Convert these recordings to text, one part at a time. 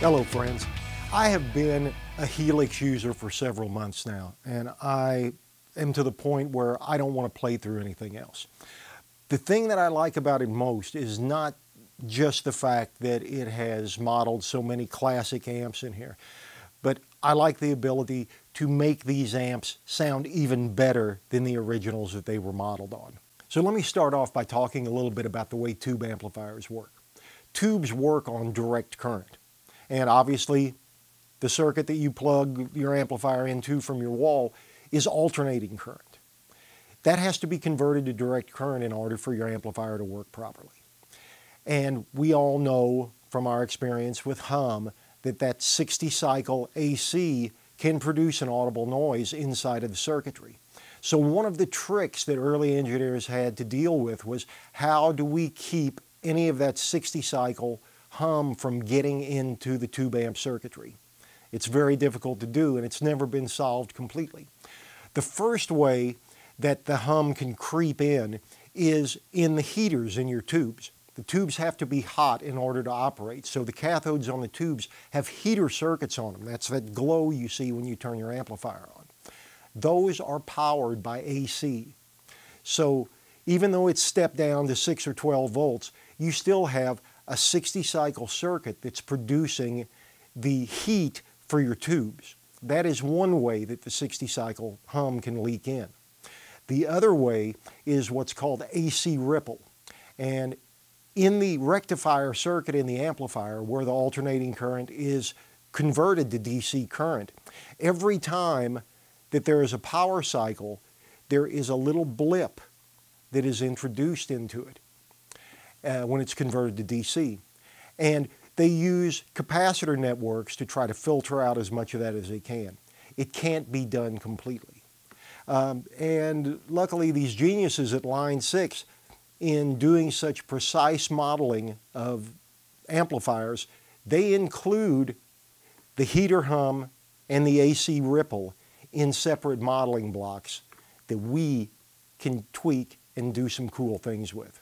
Hello friends. I have been a Helix user for several months now and I am to the point where I don't want to play through anything else. The thing that I like about it most is not just the fact that it has modeled so many classic amps in here, but I like the ability to make these amps sound even better than the originals that they were modeled on. So let me start off by talking a little bit about the way tube amplifiers work. Tubes work on direct current. And obviously, the circuit that you plug your amplifier into from your wall is alternating current. That has to be converted to direct current in order for your amplifier to work properly. And we all know from our experience with hum that that 60 cycle AC can produce an audible noise inside of the circuitry. So one of the tricks that early engineers had to deal with was how do we keep any of that 60 cycle hum from getting into the tube amp circuitry. It's very difficult to do and it's never been solved completely. The first way that the hum can creep in is in the heaters in your tubes. The tubes have to be hot in order to operate. So the cathodes on the tubes have heater circuits on them. That's that glow you see when you turn your amplifier on. Those are powered by AC. So even though it's stepped down to 6 or 12 volts, you still have a 60 cycle circuit that's producing the heat for your tubes. That is one way that the 60 cycle hum can leak in. The other way is what's called AC ripple. And in the rectifier circuit in the amplifier where the alternating current is converted to DC current, every time that there is a power cycle, there is a little blip that is introduced into it uh, when it's converted to DC. And they use capacitor networks to try to filter out as much of that as they can. It can't be done completely. Um, and luckily these geniuses at Line 6 in doing such precise modeling of amplifiers, they include the heater hum and the AC ripple in separate modeling blocks that we can tweak and do some cool things with.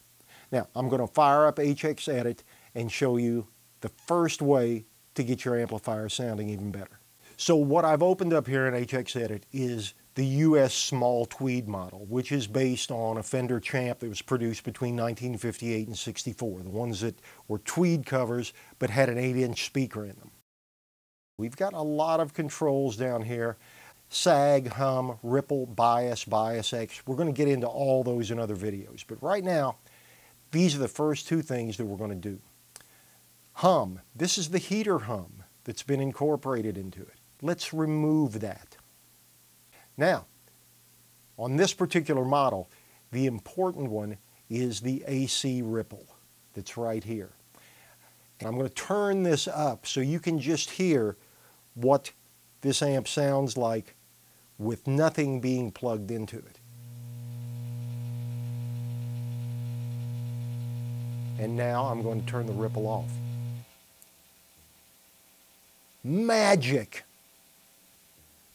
Now, I'm going to fire up HX Edit and show you the first way to get your amplifier sounding even better. So what I've opened up here in HX Edit is the US small tweed model, which is based on a Fender Champ that was produced between 1958 and 64, the ones that were tweed covers but had an 8-inch speaker in them. We've got a lot of controls down here. Sag, hum, ripple, bias, bias X. We're going to get into all those in other videos. But right now, these are the first two things that we're going to do. Hum. This is the heater hum that's been incorporated into it. Let's remove that. Now, on this particular model, the important one is the AC ripple that's right here. And I'm going to turn this up so you can just hear what this amp sounds like with nothing being plugged into it. And now I'm going to turn the ripple off. Magic!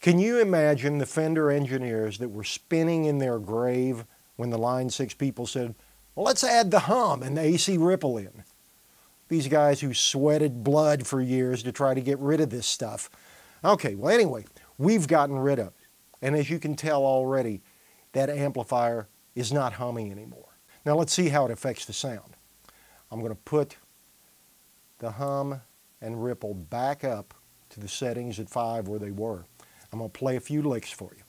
Can you imagine the Fender engineers that were spinning in their grave when the Line 6 people said, well, let's add the hum and the AC ripple in? These guys who sweated blood for years to try to get rid of this stuff. Okay, well anyway, we've gotten rid of it. And as you can tell already, that amplifier is not humming anymore. Now let's see how it affects the sound. I'm going to put the hum and ripple back up to the settings at 5 where they were. I'm going to play a few licks for you.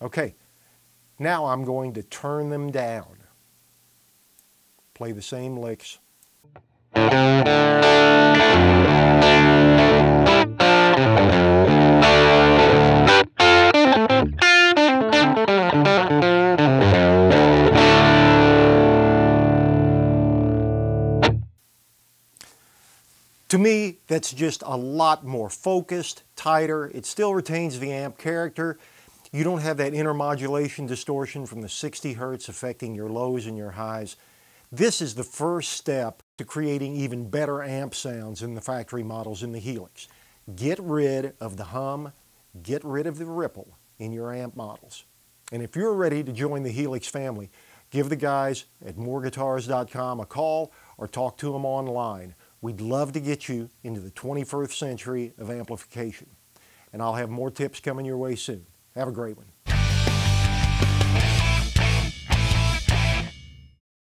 Okay, now I'm going to turn them down play the same licks. To me, that's just a lot more focused, tighter. It still retains the amp character. You don't have that intermodulation distortion from the 60 hertz affecting your lows and your highs. This is the first step to creating even better amp sounds in the factory models in the Helix. Get rid of the hum, get rid of the ripple in your amp models. And if you're ready to join the Helix family, give the guys at mooreguitars.com a call or talk to them online. We'd love to get you into the 21st century of amplification. And I'll have more tips coming your way soon. Have a great one.